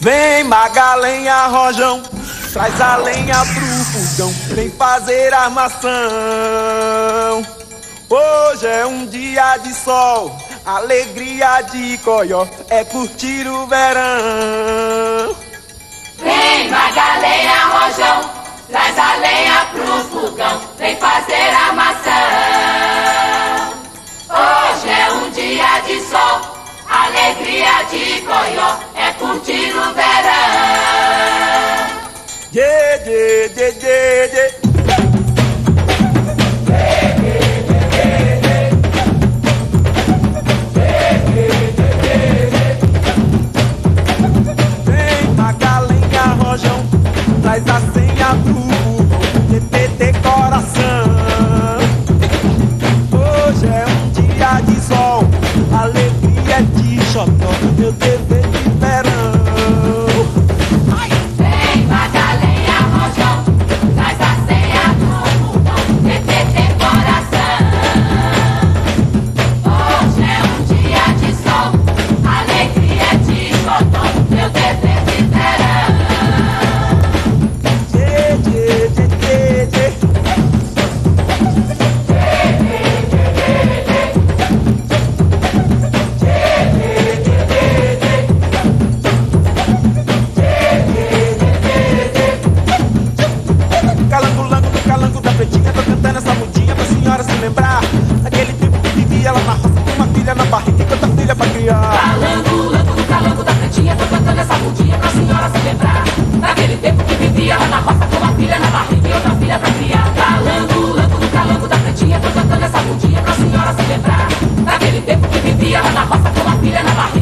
Vem Magalenha Rojão, traz a lenha pro fogão, vem fazer armação. Hoje é um dia de sol, alegria de coió, é curtir o verão. Vem Magalenha Rojão, traz a lenha pro fogão, vem fazer armação. Hoje é um dia de sol, alegria de coió, é curtir filha na barriga tanta filha pra criar. Calango, lango do calango da cantinha, tô cantando essa bundinha pra senhora se lembrar. Naquele tempo que vivia lá na roça com uma filha na barriga e outra filha pra criar. Calango, lango do calango da cantinha, tô cantando essa bundinha pra senhora se lembrar. Naquele tempo que vivia lá na roça com uma filha na barriga.